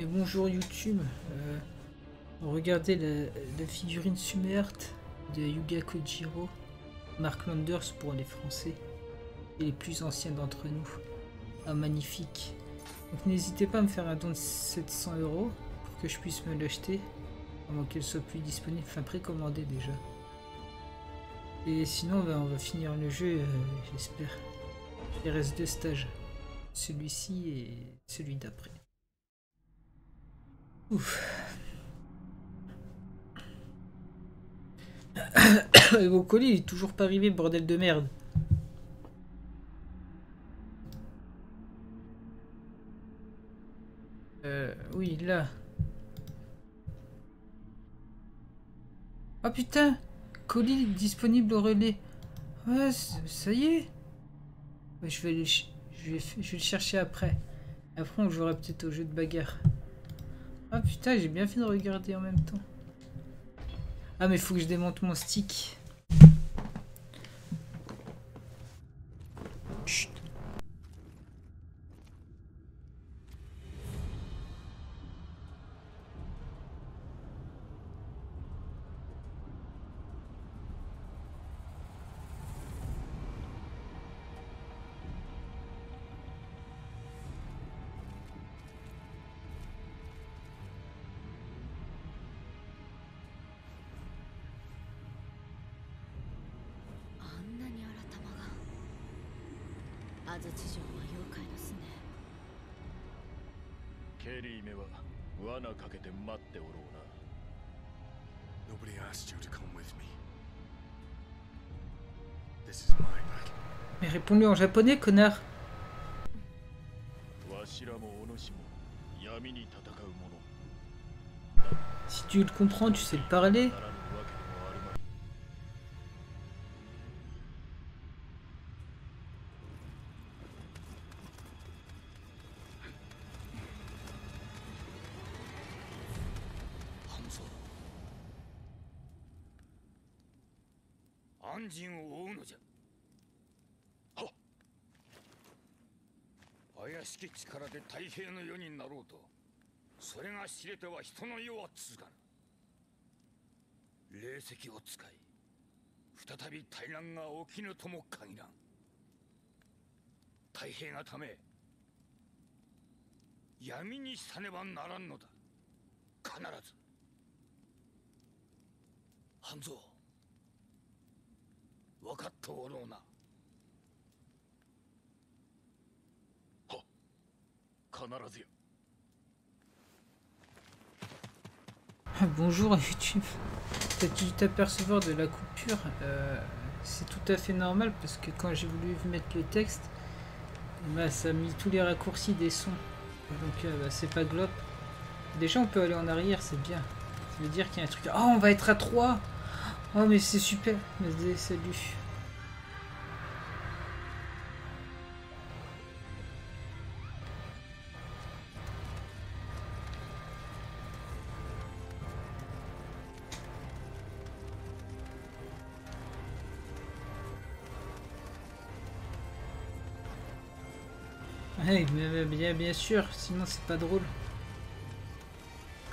Et bonjour YouTube. Euh, regardez la, figurine Sumert de Yuga Kojiro, Mark Landers pour les Français et les plus anciens d'entre nous. Ah, magnifique. Donc n'hésitez pas à me faire un don de 700 euros pour que je puisse me l'acheter avant qu'elle soit plus disponible, enfin précommandée déjà. Et sinon, ben, on va finir le jeu, euh, j'espère. Il reste deux stages. Celui-ci et celui d'après. Ouf. et mon colis est toujours pas arrivé, bordel de merde. Euh, oui, là. Oh putain Colis disponible au relais. Ouais, ça y est. je, vais je, vais, je vais le chercher après. Après, on jouera peut-être au jeu de bagarre. Ah putain, j'ai bien fait de regarder en même temps. Ah mais faut que je démonte mon stick. Mais réponds-lui en japonais, connard. Si tu le comprends, tu sais le parler. 太平の世になろうとそれが知れては人の世は続かぬ。霊石を使い再び大乱が起きぬとも限らん。太平がため闇にさねばならんのだ。必ず。半蔵分かっておろうな。Bonjour YouTube. T'as dû t'apercevoir de la coupure. Euh, c'est tout à fait normal parce que quand j'ai voulu mettre le texte, bah, ça a mis tous les raccourcis des sons. Donc euh, bah, c'est pas glop. Déjà on peut aller en arrière, c'est bien. Ça veut dire qu'il y a un truc. Oh on va être à 3 Oh mais c'est super. Mais salut. Mais bien, bien sûr, sinon c'est pas drôle.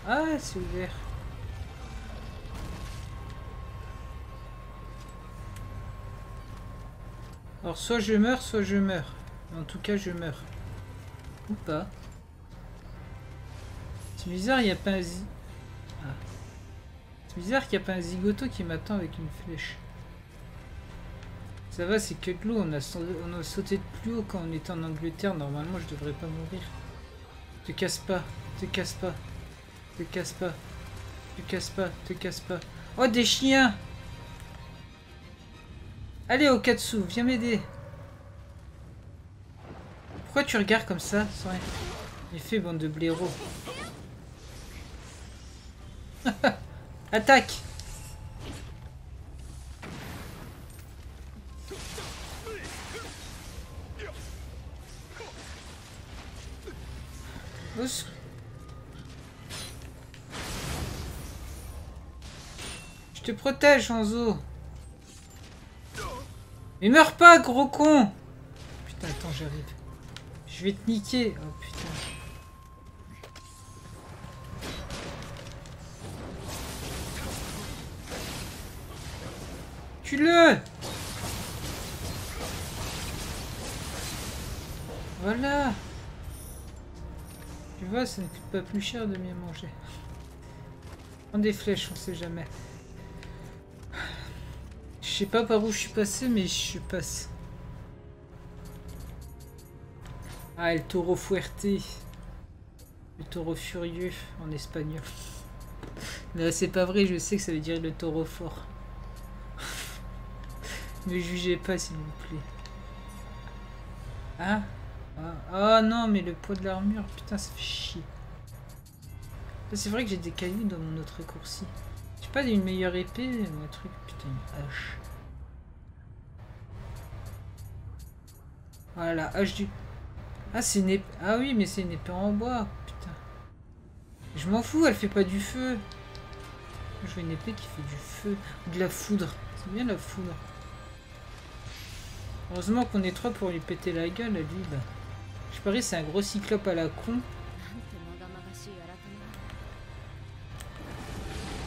Ah, c'est ouvert. Alors soit je meurs, soit je meurs. En tout cas, je meurs. Ou pas. C'est bizarre, il n'y a pas un... Ah. C'est bizarre qu'il n'y a pas un zigoto qui m'attend avec une flèche. Ça va, c'est que de l'eau. On a, sauté de plus haut quand on était en Angleterre. Normalement, je devrais pas mourir. Te casse pas. Te casse pas. Te casse pas. Te casse pas. Te casse pas. Oh, des chiens Allez, Okatsu, viens m'aider. Pourquoi tu regardes comme ça sans fait bande de blaireaux. Attaque protège, Anzo Mais meurs pas, gros con Putain, attends, j'arrive. Je vais te niquer. Oh, putain. Tue-le Voilà Tu vois, ça ne coûte pas plus cher de mieux manger. Prends des flèches, on sait jamais. Je sais pas par où je suis passé, mais je passe. Ah, el taureau fuerte. Le taureau furieux en espagnol. Mais c'est pas vrai, je sais que ça veut dire le taureau fort. ne jugez pas, s'il vous plaît. Hein ah, non, mais le poids de l'armure, putain, ça fait chier. C'est vrai que j'ai des cailloux dans mon autre raccourci. J'ai pas une meilleure épée ou un truc Putain, une hache. Voilà, hache du... Ah, c'est une épée... Ah oui, mais c'est une épée en bois. Putain. Je m'en fous, elle fait pas du feu. Je veux une épée qui fait du feu. Ou de la foudre. C'est bien la foudre. Heureusement qu'on est trois pour lui péter la gueule, lui. Bah. Je parie c'est un gros cyclope à la con.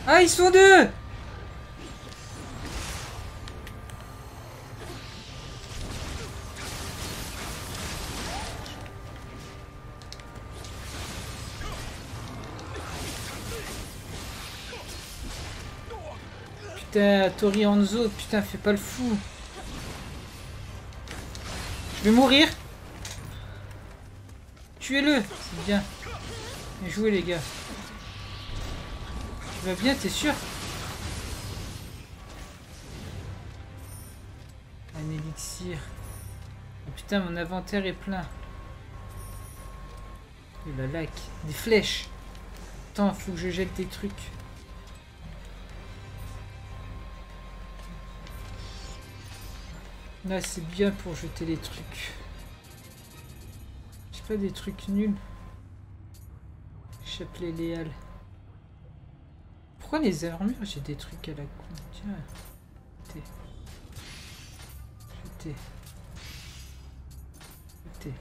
Ah, ils sont deux Putain, Tori Hanzo, putain, fais pas le fou. Je vais mourir. Tuez-le, c'est bien. Bien joué les gars. Tu vas bien, t'es sûr? Un élixir. Oh, putain, mon inventaire est plein. Et la lac. Des flèches. Attends, faut que je jette des trucs. Là, c'est bien pour jeter les trucs. J'ai pas des trucs nuls. Chapelet léal. Pourquoi les armures, j'ai des trucs à la con? Tiens. Jeter. Jeter. Jeter.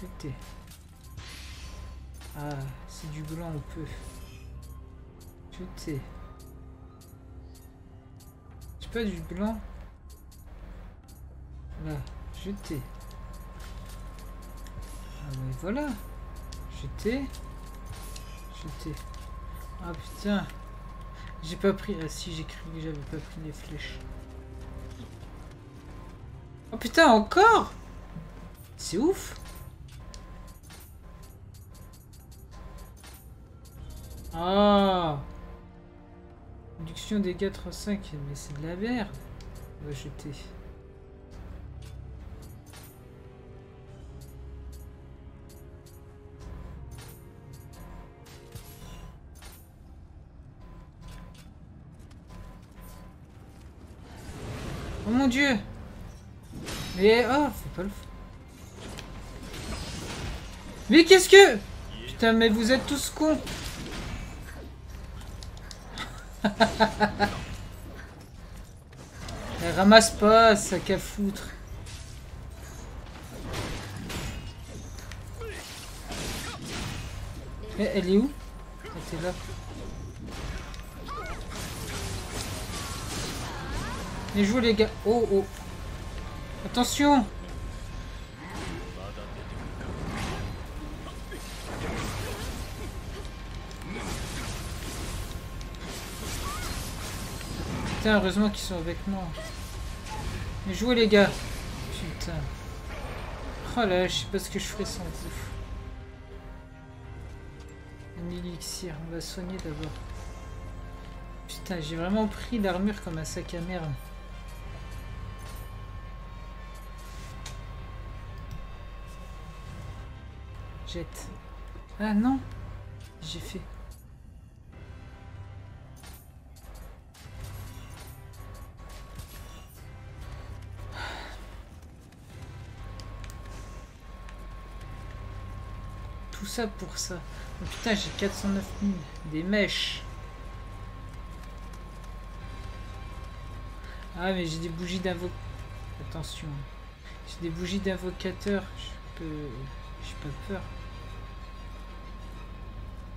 Jeter. Ah, c'est du blanc, on peut. Jeter. J'ai pas du blanc? Là, jeter. Ah mais voilà. Jeter. Jeter. Ah putain. J'ai pas pris... Ah si, j'ai cru que j'avais pas pris les flèches. Oh putain, encore? C'est ouf Ah Réduction des 4 à 5, mais c'est de la merde. On va jeter. Mais oh, fais pas le. Mais qu'est-ce que? Putain, mais vous êtes tous cons Elle ramasse pas, ça qu'à foutre. Mais elle est où? Elle était là. Les joues les gars. Oh oh. Attention Putain, heureusement qu'ils sont avec moi. Les jouez les gars. Putain. Oh là, je sais pas ce que je ferais sans vous. Un élixir, on va soigner d'abord. Putain, j'ai vraiment pris l'armure comme un sac à merde. Ah non J'ai fait. Tout ça pour ça. Oh, putain, j'ai 409 000. Des mèches. Ah, mais j'ai des bougies d'invocateur. Attention. J'ai des bougies d'invocateur. Je peux... J'ai pas peur.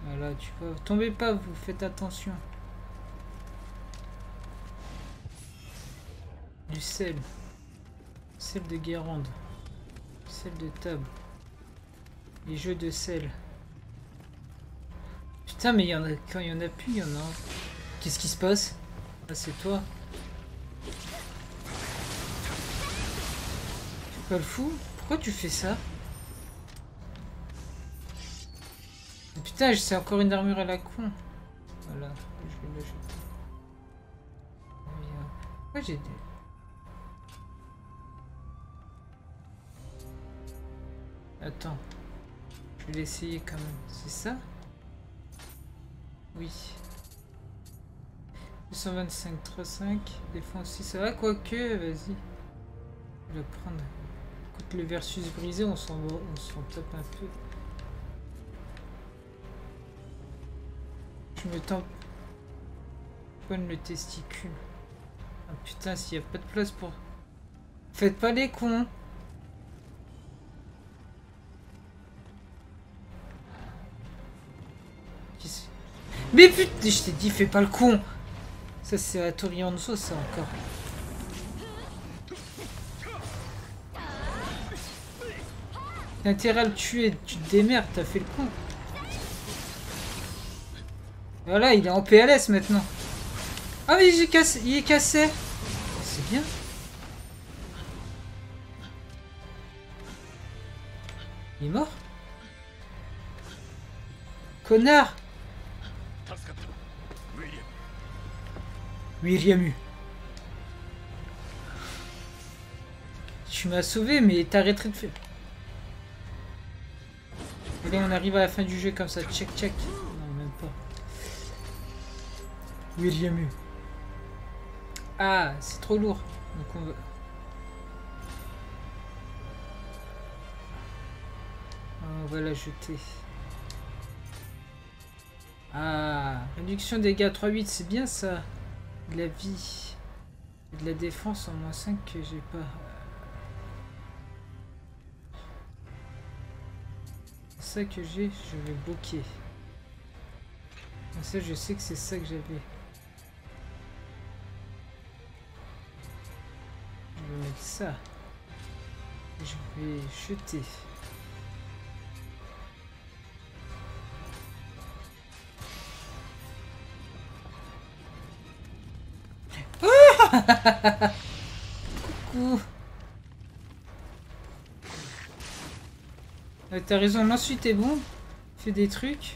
Voilà, tu vois. Tombez pas, vous faites attention. Du sel. Sel de Guérande. Sel de table. Les jeux de sel. Putain, mais y en a, quand il y en a plus, il y en a un. Qu'est-ce qui se passe? Ah, c'est toi. Tu pas le fou? Pourquoi tu fais ça? Putain, c'est encore une armure à la con. Voilà, je vais la jeter. Pourquoi j'ai des... Attends. Je vais l'essayer quand même. C'est ça? Oui. 225, 35, défense 6. Ça va, quoique, vas-y. Je vais prendre. Écoute, le versus brisé, on s'en tape un peu. Je me. Poigne le testicule. Ah putain, s'il n'y a pas de place pour... Faites pas les cons Mais putain, je t'ai dit, fais pas le con Ça, c'est la Torianzo, ça, encore. T'as intérêt à le tuer, tu te démerdes, t'as fait le con. Voilà, il est en PLS maintenant. Ah mais il est cassé. Il est cassé. C'est bien. Il est mort? Connard William Tu m'as sauvé, mais arrêté de faire... Allez, on arrive à la fin du jeu comme ça. Check, check. William U. Ah, c'est trop lourd. Donc on va... On va la jeter. Ah, réduction des dégâts 3-8, c'est bien ça. De la vie. De la défense en moins 5 que j'ai pas. Ça que j'ai, je vais bloquer. Ça, je sais que c'est ça que j'avais. Mettre ça. Je vais jeter. Coucou. Euh, T'as raison, l'ensuite est bon. Fais des trucs.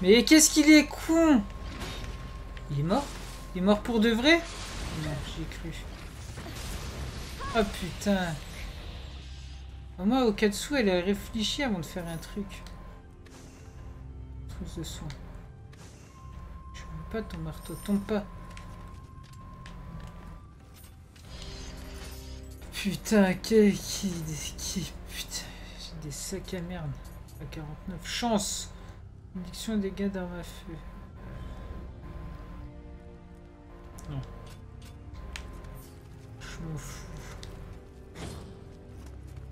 Mais qu'est-ce qu'il est con Il est mort? Il est mort pour de vrai? Non, j'ai cru. Oh putain. Moins, Okatsu, elle a réfléchi avant de faire un truc. Trousse de soin. Je veux pas ton marteau, tombe pas. Putain, qui... qui... qui putain, j'ai des sacs à merde. À 49. Chance Réduction des dégâts d'armes à feu. Non. Je m'en fous.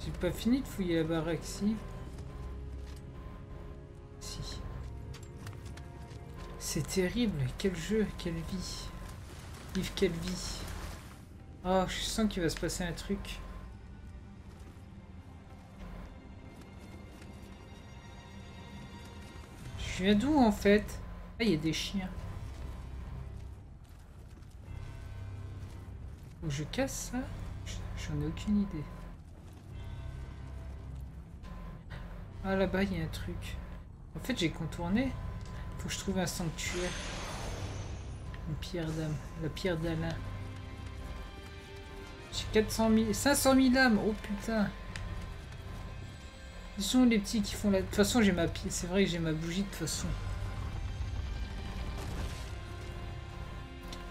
J'ai pas fini de fouiller la baraque, si. Si. C'est terrible. Quel jeu, quelle vie. Yves, quelle vie. Oh, je sens qu'il va se passer un truc. Je viens d'où en fait? Ah, il y a des chiens. Où je casse ça? J'en ai aucune idée. Ah là-bas, il y a un truc. En fait, j'ai contourné. Faut que je trouve un sanctuaire. Une pierre d'âme. La pierre d'Alain. J'ai 400 000... 500 000 âmes Oh putain ils sont les petits qui font la... De toute façon, j'ai ma. C'est vrai que j'ai ma bougie de toute façon.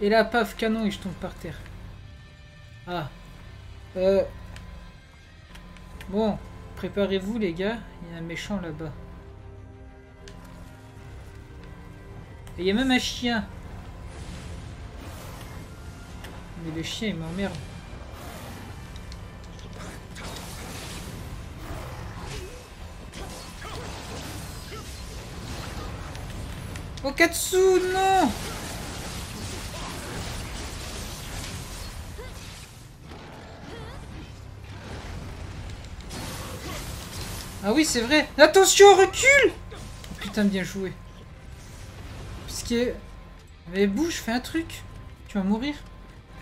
Et là, paf, canon, et je tombe par terre. Ah. Euh... Bon, préparez-vous les gars. Il y a un méchant là-bas. Et il y a même un chien. Mais le chien, il m'emmerde. Okatsu, non Ah oui, c'est vrai. Attention, recule oh, Putain, bien joué. Parce que... Mais bouge, fais un truc. Tu vas mourir.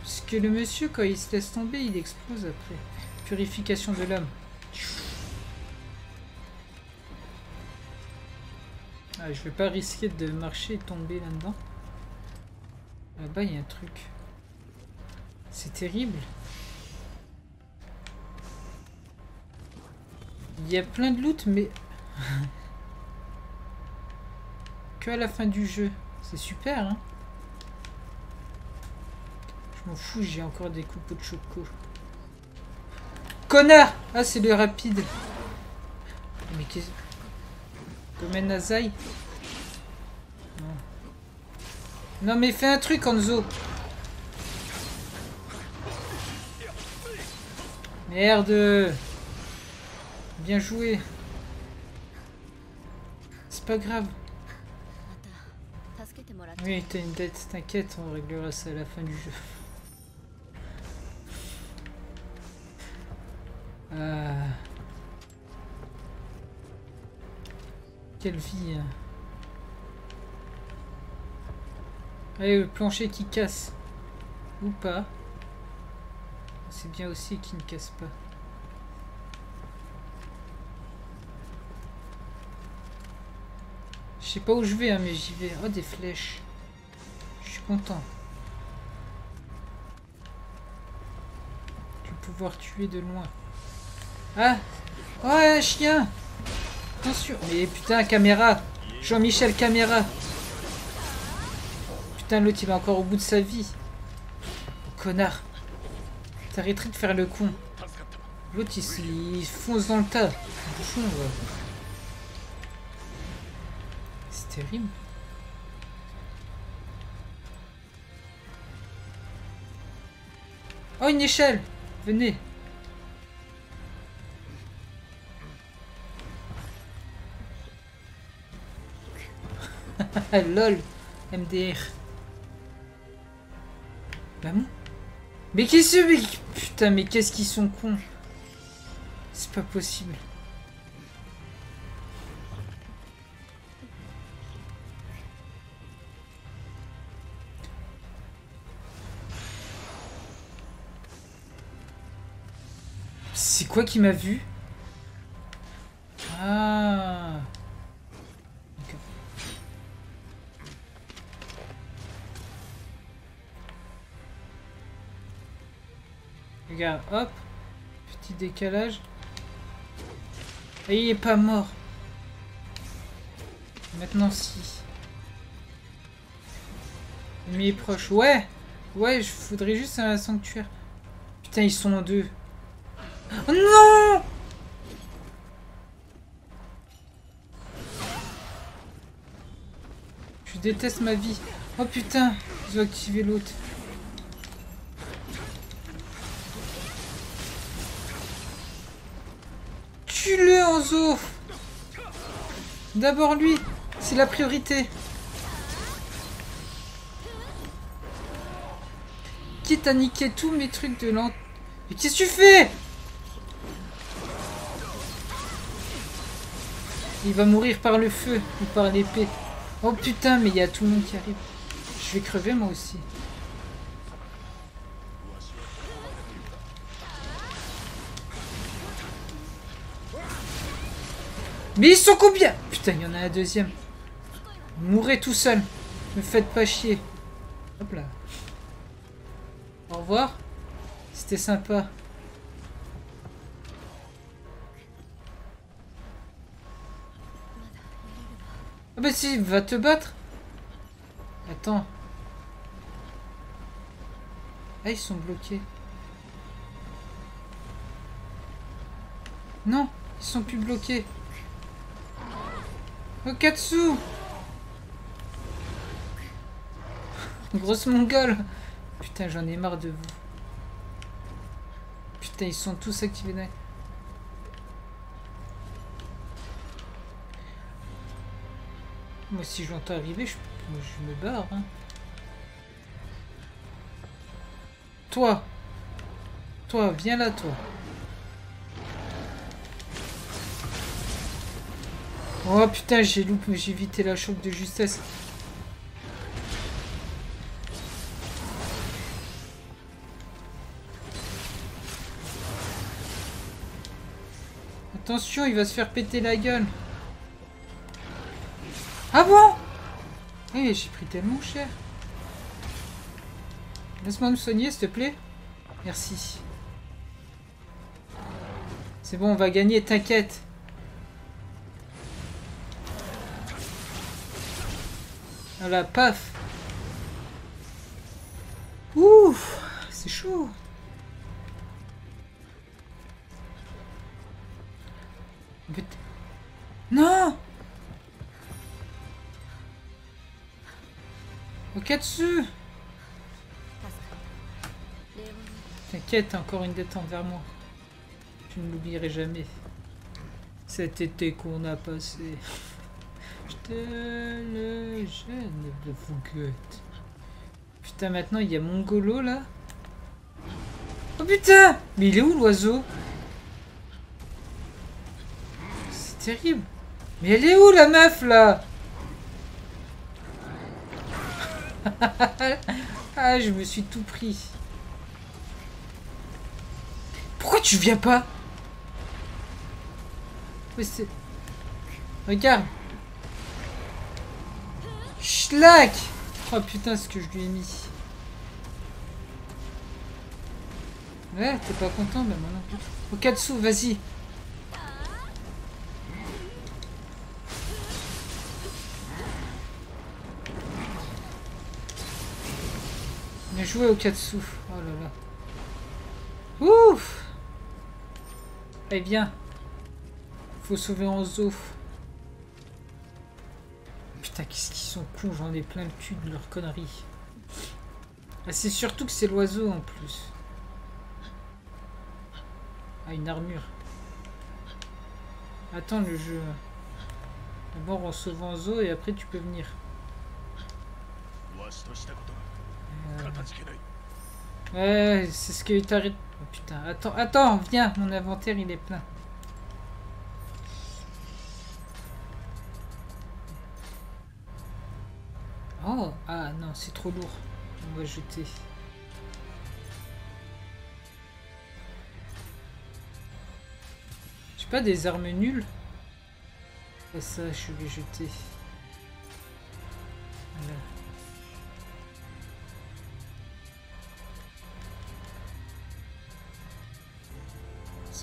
Parce que le monsieur, quand il se laisse tomber, il explose après. Purification de l'homme. Ah, je vais pas risquer de marcher et tomber là-dedans. Là-bas, il y a un truc. C'est terrible. Il y a plein de loot, mais... que à la fin du jeu. C'est super, hein Je m'en fous, j'ai encore des coupeaux de choco. Connard Ah, c'est le rapide. Mais qu'est-ce... Domaine Nazai non. non mais fais un truc, Anzo Merde Bien joué. C'est pas grave. Oui, t'as une dette, t'inquiète, on réglera ça à la fin du jeu. Euh... Quelle vie. Hein. Allez, le plancher qui casse. Ou pas. C'est bien aussi qu'il ne casse pas. Je sais pas où je vais, hein, mais j'y vais. Oh, des flèches. Je suis content. Tu vas pouvoir tuer de loin. Ah Ouais, chien Attention Mais putain, caméra Jean-Michel Caméra Putain, l'autre, il est encore au bout de sa vie. Connard T'arrêterais de faire le con. L'autre, il, fonce dans le tas. Bouffon, terrible. Oh, une échelle Venez LOL MDR Bah Mais qu'est-ce que... Putain, mais qu'est-ce qu'ils sont cons. C'est pas possible. C'est quoi qui m'a vu? Ah Regarde, hop Petit décalage. Et il est pas mort. Maintenant si. Il est proche. Ouais Ouais, je voudrais juste un sanctuaire. Putain, ils sont en deux. Non Je déteste ma vie. Oh putain, je dois activer l'autre. Tue-le, Anzo D'abord lui, c'est la priorité. Quitte à niquer tous mes trucs de lent... Mais qu'est-ce que tu fais? Il va mourir par le feu ou par l'épée. Oh putain, mais il y a tout le monde qui arrive. Je vais crever moi aussi. Mais ils sont combien? Putain, il y en a un deuxième. Mourrez tout seul. Me faites pas chier. Hop là. Au revoir. C'était sympa. Ah bah si, va te battre. Attends. Ah, ils sont bloqués. Non, ils sont plus bloqués. Okatsu Grosse mongole Putain, j'en ai marre de vous. Putain, ils sont tous activés. Moi, si je l'entends arriver, je me barre. Hein. Toi Toi, viens là, toi. Oh putain, j'ai loupé, j'ai évité la choc de justesse. Attention, il va se faire péter la gueule. Ah bon? Eh, j'ai pris tellement cher. Laisse-moi me soigner, s'il te plaît. Merci. C'est bon, on va gagner, t'inquiète. Voilà, paf. Ouf, c'est chaud. Non Okatsu T'inquiète, encore une dette envers moi. Je ne l'oublierai jamais. Cet été qu'on a passé. Le jeune de. Putain, maintenant il y a Mongolo là. Oh putain Mais il est où l'oiseau? C'est terrible. Mais elle est où la meuf là? Ah, je me suis tout pris. Pourquoi tu viens pas? Regarde Oh putain, ce que je lui ai mis. Ouais, t'es pas content, non plus. Okatsu, vas-y Bien joué au Katsu. Oh là là. Ouf Eh bien. Faut sauver Anzo. Putain, qu'est-ce qu'ils sont cons, j'en ai plein le cul de leurs conneries. Ah, c'est surtout que c'est l'oiseau en plus. Ah, une armure. Attends le jeu. D'abord on sauve Anzo et après tu peux venir. Ouais, c'est ce que t'arrête. Oh putain, attends, attends, viens, mon inventaire il est plein. C'est trop lourd. On va jeter. J'ai pas des armes nulles. Ça, je vais jeter. Voilà.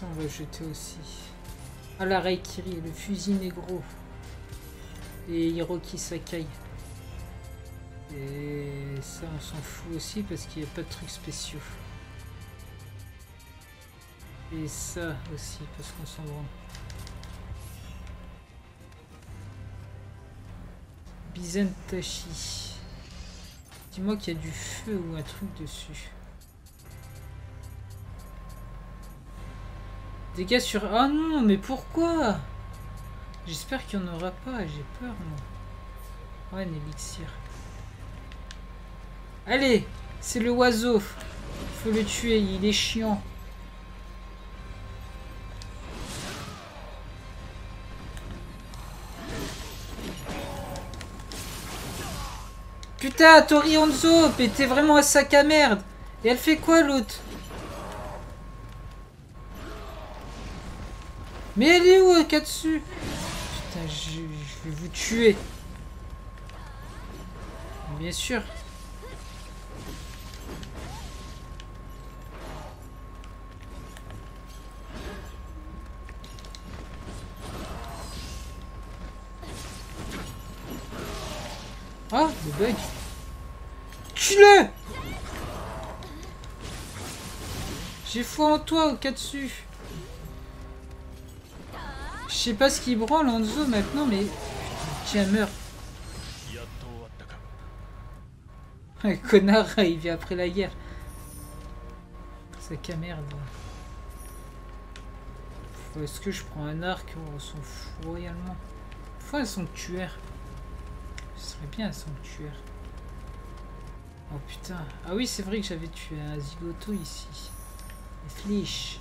on va jeter aussi. Ah, la Reikiri, le fusil négro. Et Hiroki Sakai. Et ça, on s'en fout aussi parce qu'il n'y a pas de trucs spéciaux. Et ça aussi, parce qu'on s'en rend. Bizentashi. Dis-moi qu'il y a du feu ou un truc dessus. Dégâts sur... Oh non, mais pourquoi? J'espère qu'il n'y en aura pas, j'ai peur moi. Ouais, un élixir. Allez, c'est le oiseau. Faut le tuer, il est chiant. Putain, Tori Onzo, t'es vraiment un sac à merde. Et elle fait quoi l'autre? Mais elle est où, Katsu? Putain, je, vais vous tuer. Bien sûr. En toi, Katsu. Je sais pas ce qui branle en zoo maintenant, mais... Tiens, meurs. Un connard, il vient après la guerre. C'est qu'à merde. Est-ce que je prends un arc On s'en fout royalement? Faut un sanctuaire. Ce serait bien un sanctuaire. Oh putain. Ah oui, c'est vrai que j'avais tué un zigoto ici. Les fliches.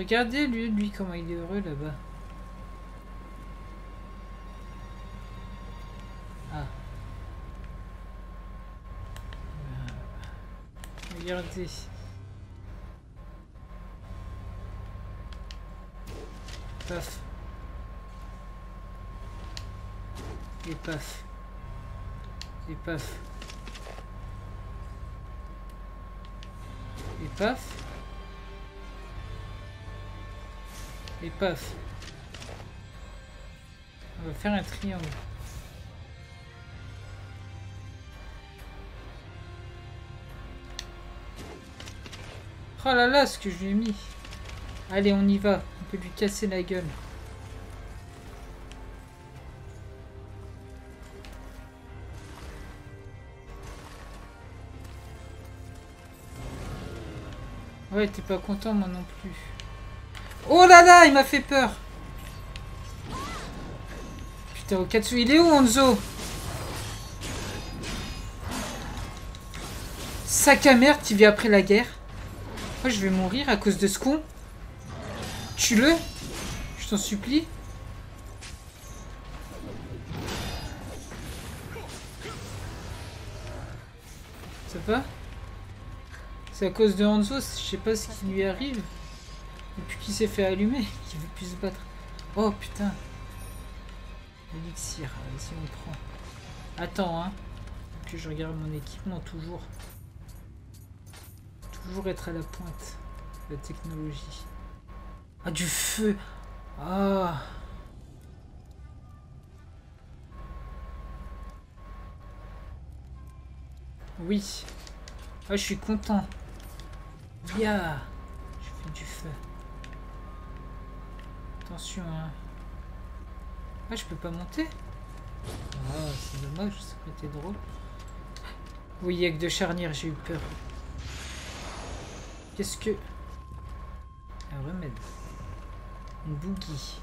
Regardez lui, lui comment il est heureux là-bas. Ah. Euh, Regardez. Paf. Et paf. Et paf. Paf. Et paf. On va faire un triangle. Oh là là, ce que je lui ai mis. Allez, on y va. On peut lui casser la gueule. Ouais, t'es pas content, moi non plus. Oh là là, il m'a fait peur. Putain, Okatsu, il est où, à merde qui vit après la guerre. Moi, je vais mourir à cause de ce con. Tue-le. Je t'en supplie. Ça va? C'est à cause de Hanzo, je sais pas ce qui lui arrive. Depuis qu'il s'est fait allumer, qu'il veut plus se battre. Oh putain. Elixir, vas-y on prend. Attends hein. Que je regarde mon équipement toujours. Toujours être à la pointe. La technologie. Ah du feu Ah Oui. Ah je suis content. Yeah Je fais du feu. Attention. Ah je peux pas monter Ah c'est dommage, ça aurait été drôle. Oui, il y a que de charnières, j'ai eu peur. Qu'est-ce que... Un remède. Une boogie.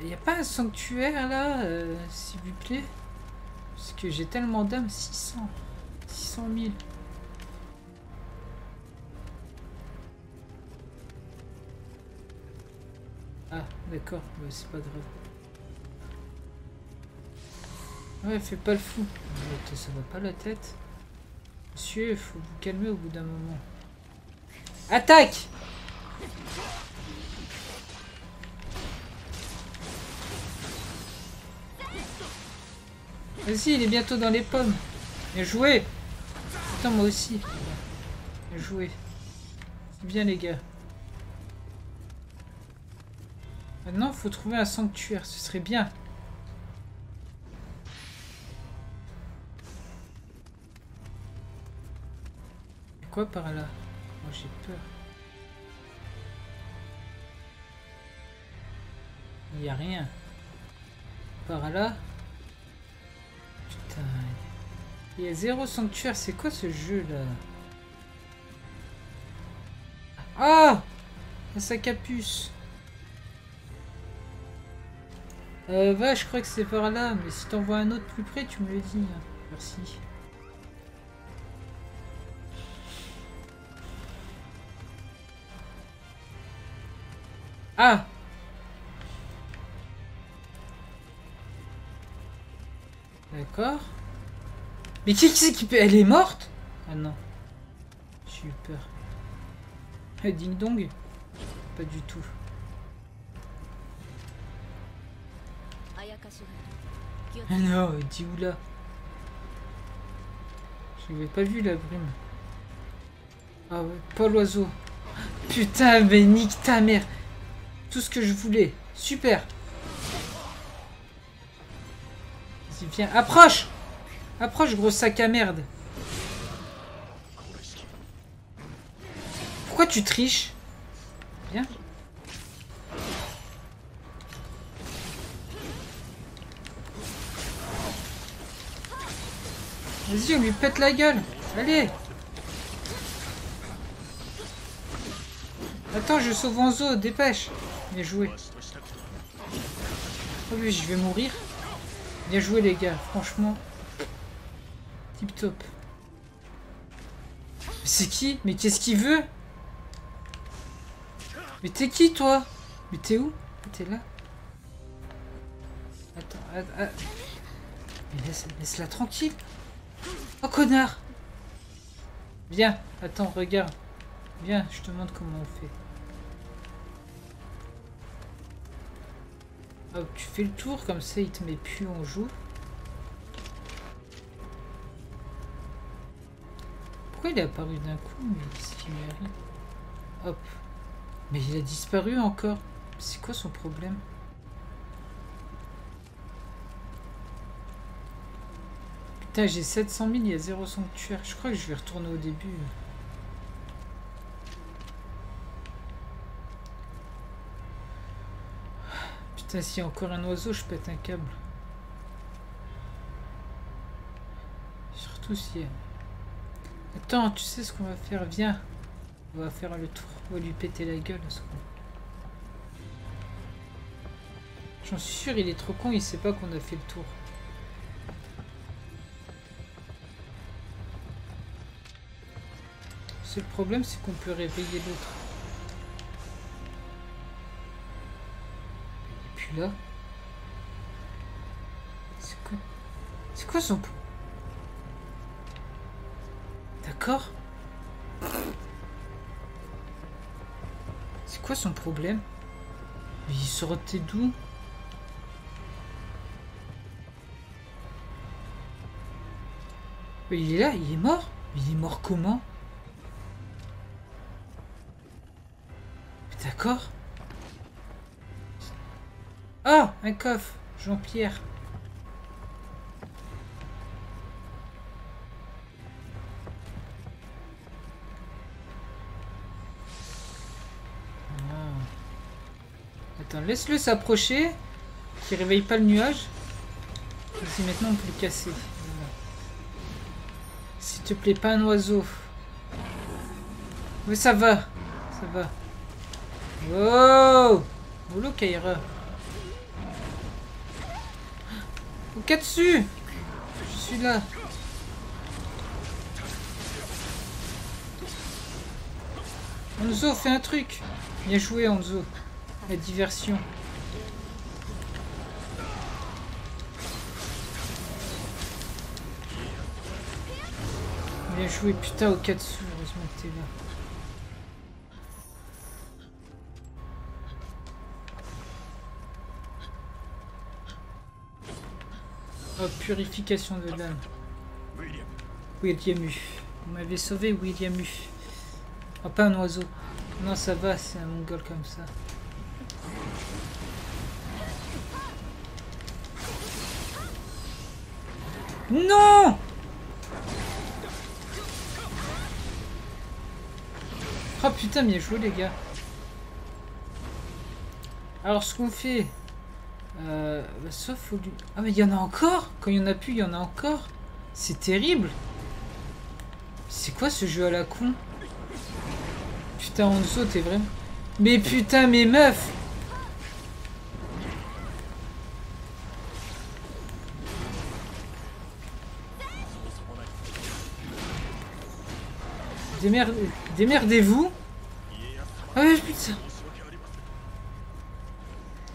Il n'y a pas un sanctuaire là, euh, s'il vous plaît? Parce que j'ai tellement d'âmes, 600. 600 000. Ah, d'accord, c'est pas grave. Ouais, fais pas le fou. Ça va pas la tête. Monsieur, faut vous calmer au bout d'un moment. Attaque Vas-y, il est bientôt dans les pommes. Bien joué Putain, moi aussi. Bien joué. Bien, les gars. Maintenant, faut trouver un sanctuaire. Ce serait bien. Quoi par là? Moi, j'ai peur. Il n'y a rien. Par là? Putain. Il y a zéro sanctuaire. C'est quoi ce jeu là Ah Un sac à puce. Euh, va, je crois que c'est par là. Mais si t'en vois un autre plus près, tu me le dis. Merci. Ah D'accord. Mais qui, c'est qui peut... Elle est morte? Ah non. J'ai eu peur. Eh, ding dong Pas du tout. Ah non, dis où là? Je n'avais pas vu la brume. Ah ouais, pas l'oiseau. Putain, mais nique ta mère. Tout ce que je voulais. Super. Viens. Approche Approche, gros sac à merde. Pourquoi tu triches? Viens. Vas-y, on lui pète la gueule. Allez Attends, je sauve Anzo, dépêche Bien joué. Oh oui, je vais mourir. Bien joué les gars, franchement. Tip top. C'est qui? Mais qu'est-ce qu'il veut? Mais t'es qui toi? Mais t'es où? T'es là Attends, attends. Mais laisse, laisse-la tranquille. Oh connard Viens, attends, regarde. Viens, je te montre comment on fait. Hop, tu fais le tour, comme ça il te met plus en joue. Pourquoi il est apparu d'un coup Mais Hop. Mais il a disparu encore. C'est quoi son problème Putain, j'ai 700 000, il y a 0 sanctuaire. Je crois que je vais retourner au début. Putain, s'il y a encore un oiseau, je pète un câble. Surtout si... Attends, tu sais ce qu'on va faire? Viens. On va faire le tour. On va lui péter la gueule J'en suis sûr, il est trop con, il sait pas qu'on a fait le tour. Le seul problème, c'est qu'on peut réveiller l'autre. Là. C'est quoi? C'est quoi son... D'accord. C'est quoi son problème? Il sortait d'où? Il est là, il est mort? Il est mort comment? D'accord Oh Un coffre Jean-Pierre. Ah. Attends, laisse-le s'approcher. Qui réveille pas le nuage. Si maintenant on peut le casser. S'il te plaît, pas un oiseau. Mais ça va. Ça va. Oh Boulot Kaira. Dessus Je suis là. Onzo, fais un truc. Bien joué, Onzo. La diversion. Bien joué, putain, au Katsu. Heureusement que t'es là. Oh, purification de l'âme. William U. Vous m'avez sauvé, William U. Oh, pas un oiseau. Non, ça va, c'est un mongol comme ça. Non Oh putain, bien joué les gars. Alors ce qu'on fait, euh, bah, sauf au Ah mais il y en a encore. Quand il y en a plus, il y en a encore. C'est terrible. C'est quoi ce jeu à la con? Putain, saute, t'es vraiment... Mais putain, mes meufs Démerdez-vous! Ah ouais, putain.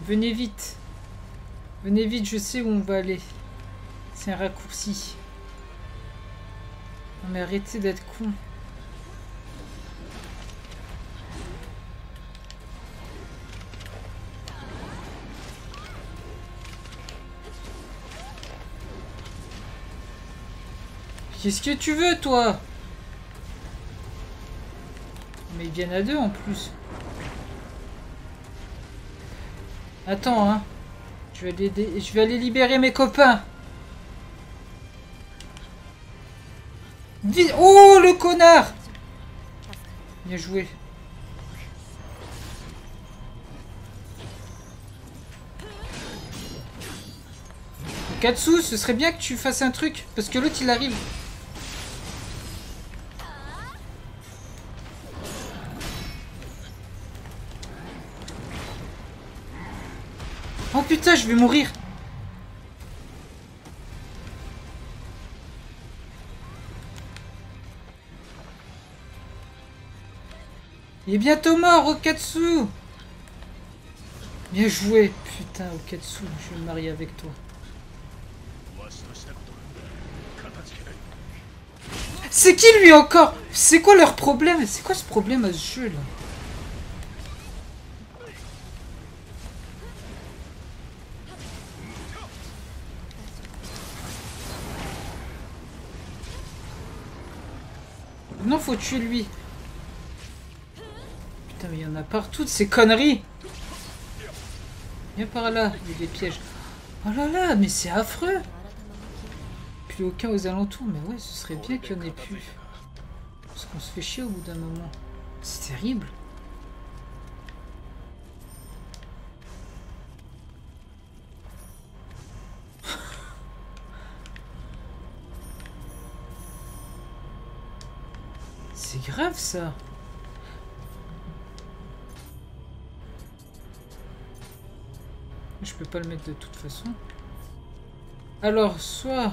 Venez vite Venez vite, je sais où on va aller. C'est un raccourci. Non mais arrêtez d'être con. Qu'est-ce que tu veux, toi? Mais ils viennent à deux en plus. Attends, hein. Je vais aller, libérer mes copains. Oh, le connard Bien joué. Katsu, ce serait bien que tu fasses un truc, parce que l'autre il arrive. Putain, je vais mourir. Il est bientôt mort, Okatsu Bien joué, putain, Okatsu, je vais me marier avec toi. C'est qui lui encore? C'est quoi leur problème? C'est quoi ce problème à ce jeu là? Faut tuer lui. Putain, mais il y en a partout de ces conneries. Viens par là, il y a des pièges. Oh là là, mais c'est affreux. Plus aucun aux alentours, mais ouais, ce serait bien qu'il n'y en ait plus. Parce qu'on se fait chier au bout d'un moment. C'est terrible. C'est ça. Je peux pas le mettre de toute façon. Alors, soit...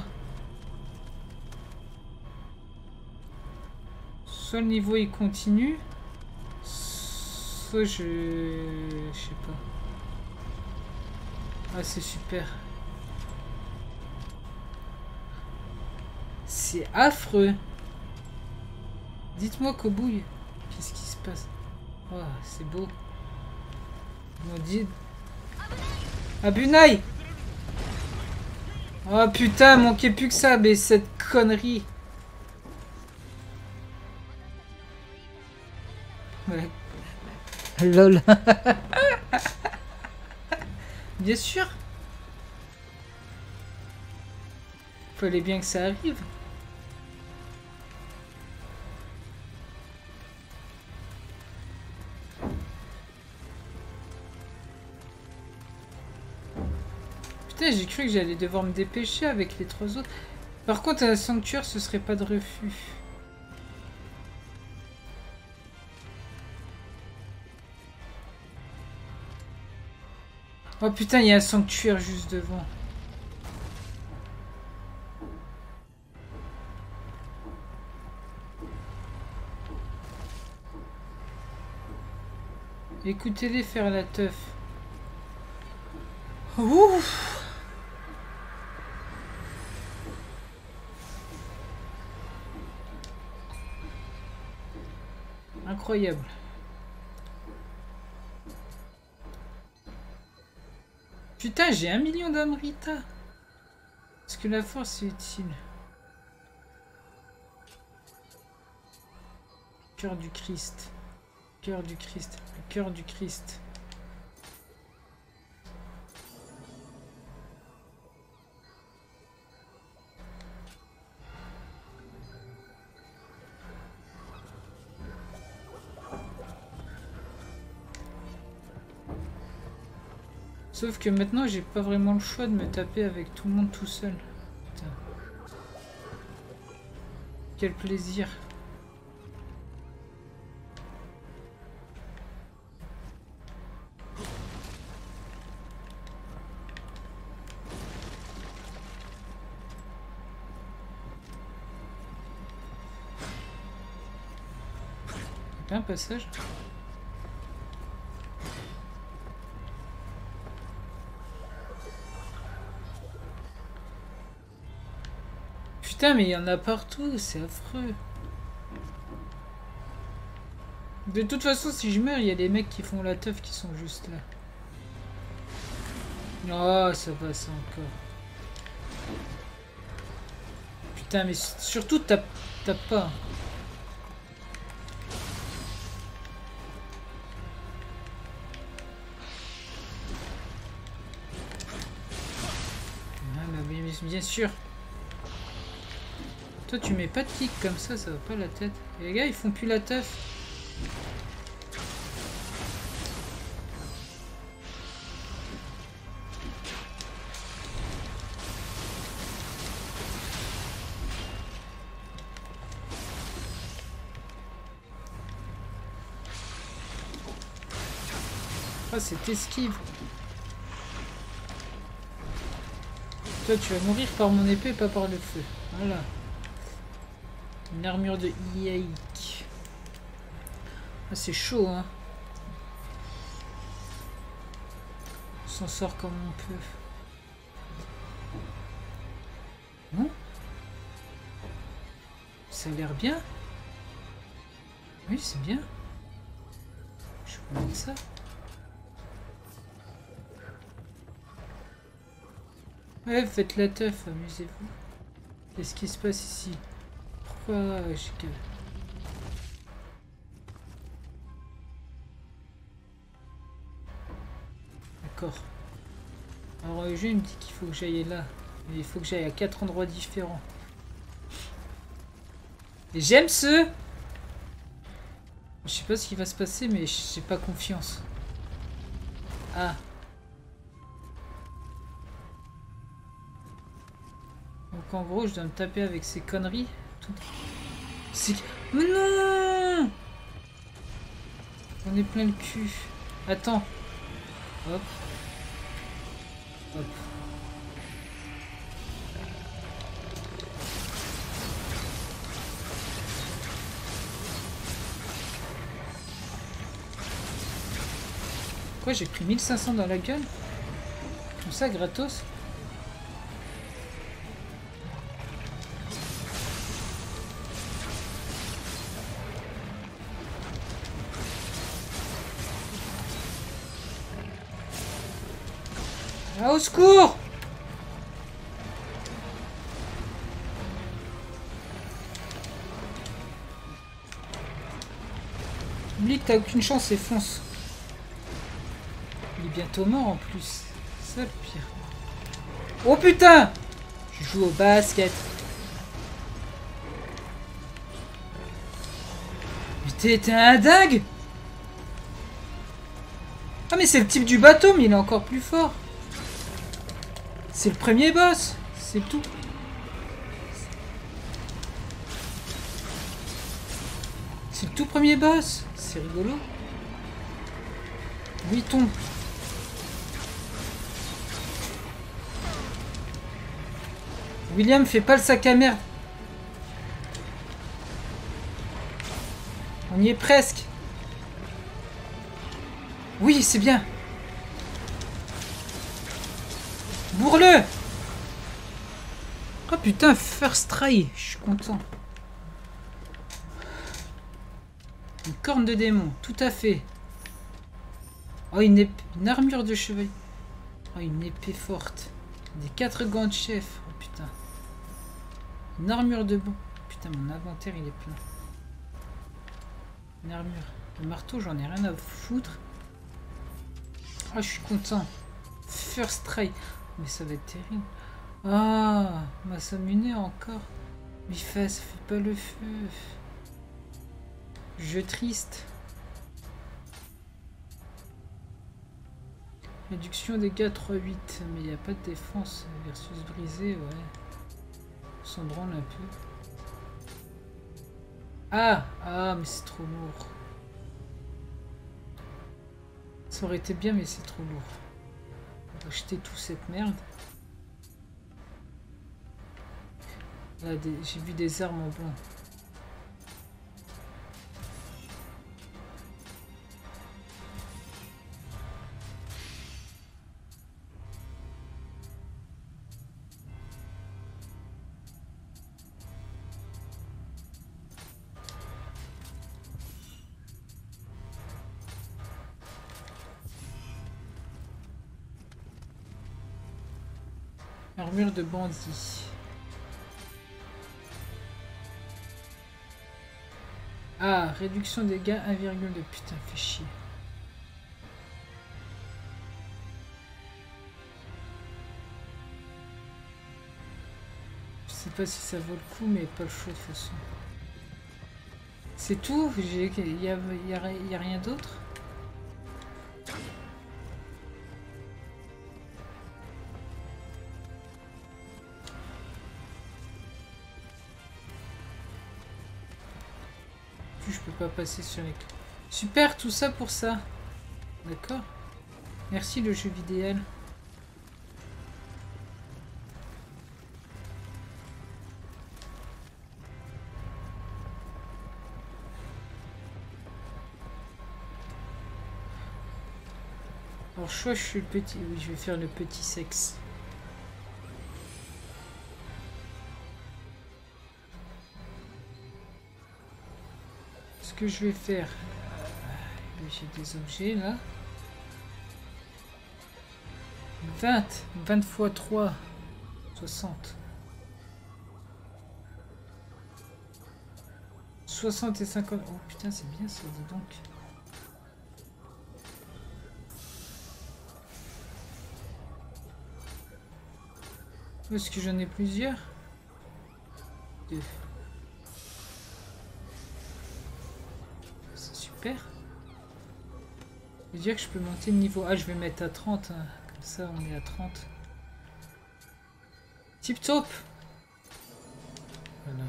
Soit le niveau il continue, soit je... Je sais pas. Ah, c'est super. C'est affreux. Dites-moi Kobouille, qu'est-ce qui se passe? Oh, c'est beau. On dit... Abunai Oh putain, manquait plus que ça, mais cette connerie. Ouais. Lol. Bien sûr. Fallait bien que ça arrive. J'ai cru que j'allais devoir me dépêcher avec les trois autres. Par contre, un sanctuaire, ce serait pas de refus. Oh putain, il y a un sanctuaire juste devant. Écoutez-les faire la teuf. Ouf Incroyable. Putain, j'ai un million d'Amrita. Est-ce que la force est utile? Cœur du Christ. Cœur du Christ. Le cœur du Christ. Sauf que maintenant, j'ai pas vraiment le choix de me taper avec tout le monde tout seul. Quel plaisir. un passage? Putain, mais il y en a partout, c'est affreux. De toute façon, si je meurs, il y a des mecs qui font la teuf qui sont juste là. Oh, ça passe encore. Putain, mais surtout, tape, pas. Ah, bien sûr. Toi, tu mets pas de kick comme ça, ça va pas la tête. Et les gars, ils font plus la teuf. Ah, c'est esquive. Toi, tu vas mourir par mon épée, pas par le feu. Voilà. Une armure de Iaïk. Ah, c'est chaud, hein. On s'en sort comme on peut. Non? Ça a l'air bien. Oui, c'est bien. Je peux mettre ça. Ouais, faites la teuf, amusez-vous. Qu'est-ce qui se passe ici? D'accord. Alors le jeu il me dit qu'il faut que j'aille là. Mais il faut que j'aille à quatre endroits différents. Et j'aime ce... Je sais pas ce qui va se passer, mais j'ai pas confiance. Ah. Donc en gros, je dois me taper avec ces conneries. C'est... Mais non On est plein le cul. Attends. Hop. Hop. Quoi, j'ai pris 1500 dans la gueule? Tout ça gratos? Au secours Oublie que t'as aucune chance et fonce bientôt mort en plus. C'est le pire. Oh putain Je joue au basket. Mais t'es un dingue Ah mais c'est le type du bateau, mais il est encore plus fort. C'est le premier boss. C'est tout. C'est le tout premier boss. C'est rigolo. Oui, tombe. William, fais pas le sac à merde. On y est presque. Oui, c'est bien. Bourre-le Oh putain, first try. Je suis content. Une corne de démon, tout à fait. Oh, une, armure de chevalier. Oh, une épée forte. Des quatre gants de chef. Oh putain. Une armure de bon. Putain, mon inventaire, il est plein. Une armure. Le marteau, j'en ai rien à foutre. Ah, je suis content. First try. Mais ça va être terrible. Ah, m'a s'amener encore. Mais fait, ça pas le feu. Jeu triste. Réduction dégâts 3-8. Mais il n'y a pas de défense versus brisé, ouais s'en branle un peu. Ah Ah, mais c'est trop lourd. Ça aurait été bien, mais c'est trop lourd. Acheter tout cette merde. j'ai vu des armes en blanc. De bandit. Ah, réduction des dégâts 1,2. Putain, fait chier. Je sais pas si ça vaut le coup, mais pas le choix de toute façon. C'est tout Il a, y a rien d'autre? pas passer sur les... Super, tout ça pour ça. D'accord. Merci le jeu vidéo. Alors, choix, je suis le petit... Oui, je vais faire le petit sexe. Que je vais faire. euh, J'ai des objets là. 20. 20 fois 3. 60. 60 et 50. Oh putain, c'est bien ça, dis donc. Est-ce que j'en ai plusieurs? Deux. Super. Je veux dire que je peux monter le niveau. Ah, je vais mettre à 30. hein. Comme ça, on est à 30. Tip top Voilà.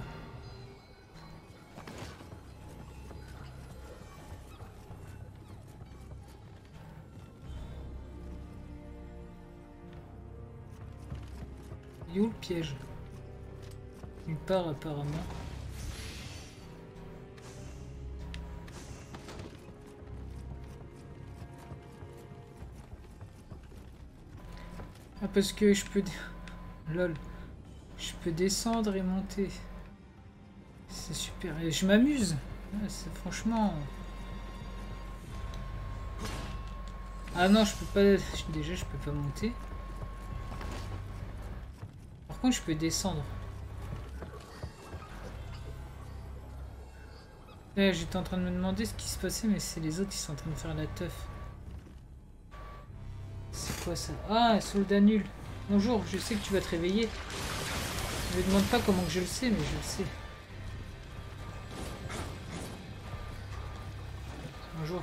Il est où le piège? Nulle part apparemment. Ah parce que je peux... Lol. Je peux descendre et monter. C'est super. Et je m'amuse. Franchement... Ah non, je peux pas... Déjà, je peux pas monter. Par contre, je peux descendre. Là, j'étais en train de me demander ce qui se passait, mais c'est les autres qui sont en train de faire la teuf. Ça Ah, soldat nul. Bonjour, je sais que tu vas te réveiller. Je me demande pas comment que je le sais, mais je le sais. Bonjour.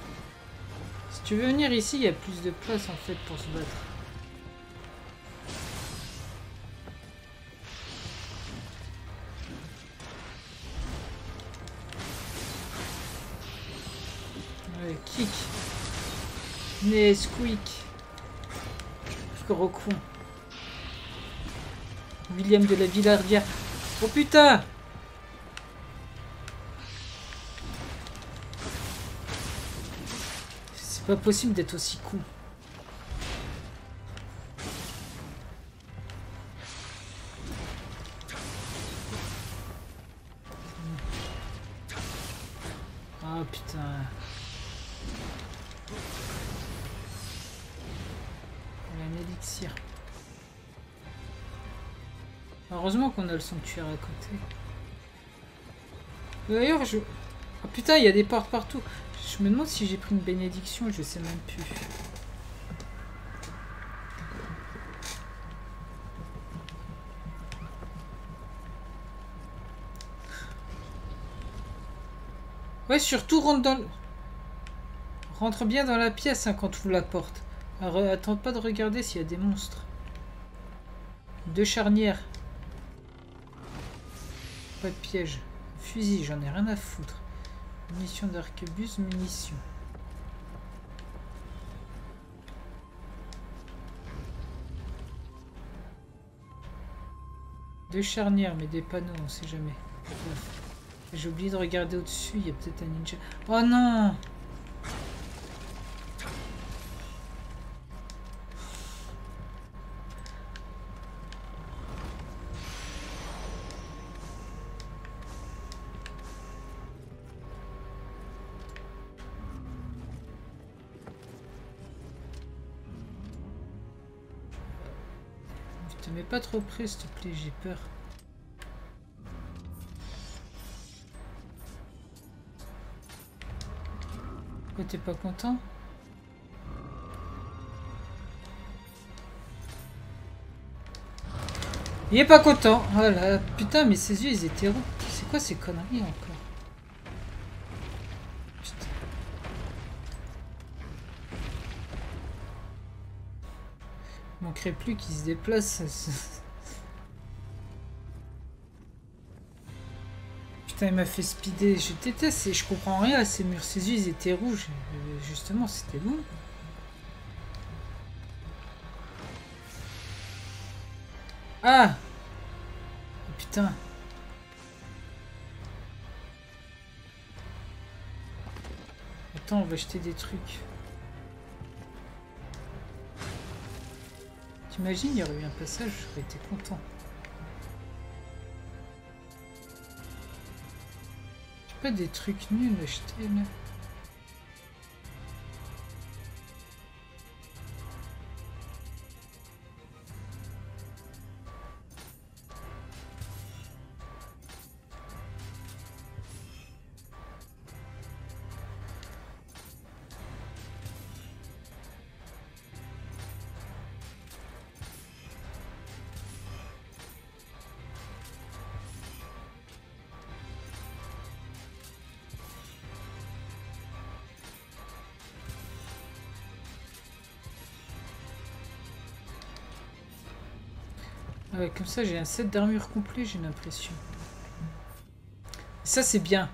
Si tu veux venir ici, il y a plus de place en fait pour se battre. Ouais, kick. William de la Villardière. Oh putain C'est pas possible d'être aussi con. Ah putain. Un élixir. Heureusement qu'on a le sanctuaire à côté. D'ailleurs, je... Ah putain, il y a des portes partout. Je me demande si j'ai pris une bénédiction, je sais même plus. Ouais, surtout rentre dans. Rentre bien dans la pièce hein, quand tu ouvres la porte. Euh, attends pas de regarder s'il y a des monstres. Deux charnières. Pas de piège. Fusil, j'en ai rien à foutre. Munitions d'arquebus, munitions. Deux charnières, mais des panneaux, on sait jamais. J'ai oublié de regarder au-dessus, il y a peut-être un ninja. Oh non pas trop près, s'il te plaît, j'ai peur. Pourquoi t'es pas content? Il est pas content. Voilà. Putain, mais ses yeux, ils étaient roux. C'est quoi ces conneries encore? Manquerait plus qu'il se déplace. Putain, il m'a fait speeder. Je déteste et je comprends rien ces murs. Ses yeux, ils étaient rouges. Euh, Justement, c'était bon. Ah Oh, Putain. Attends, on va acheter des trucs. T'imagines, il y aurait eu un passage, j'aurais été content. J'ai pas des trucs nuls à acheter là. Comme ça j'ai un set d'armure complet, j'ai l'impression. Ça c'est bien.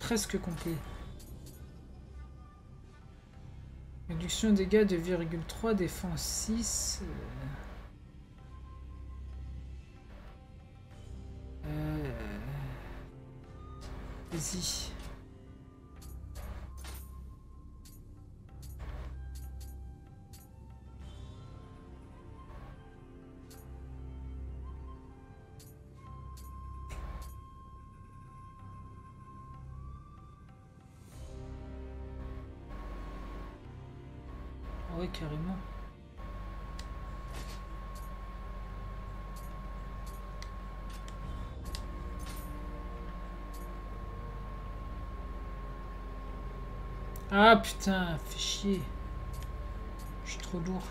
Presque complet. Réduction dégâts de 2,3, défense 6. Euh... Euh... Vas-y. Ah putain, fais chier. Je suis trop lourd.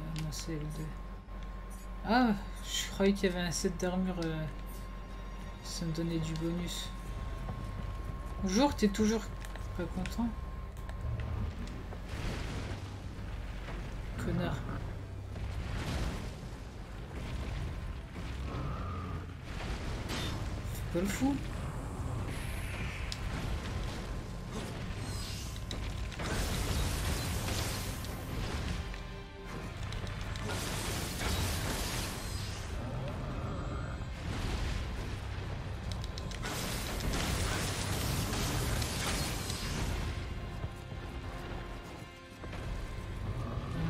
Ah c'est L2. Ah, je croyais qu'il y avait un set d'armure. Euh, ça me donnait du bonus. Bonjour, t'es toujours pas content? Fou.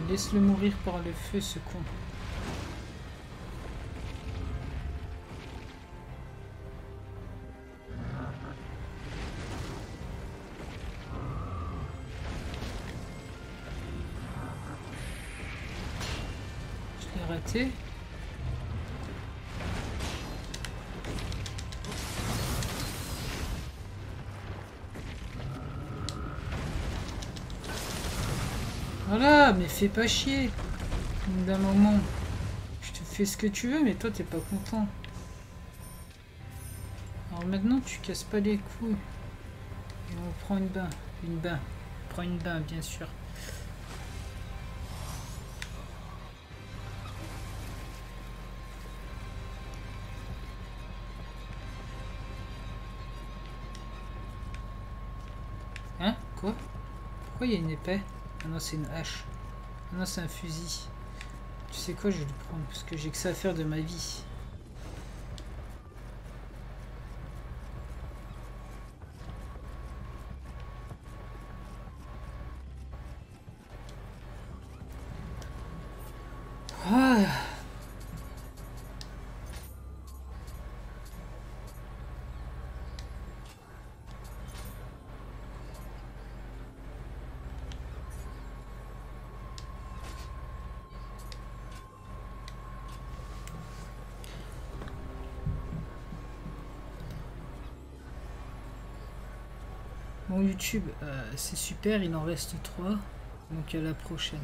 Laisse-le mourir par le feu, ce con. Voilà, mais fais pas chier. D'un moment. Je te fais ce que tu veux, mais toi t'es pas content. Alors maintenant tu casses pas les couilles. Et on prend une bain. Une bain. Prend une bain, bien sûr. Pourquoi il y a une épée? Ah non, c'est une hache. Ah non, c'est un fusil. Tu sais quoi, je vais le prendre parce que j'ai que ça à faire de ma vie. YouTube, euh, c'est super, il en reste 3. Donc à la prochaine.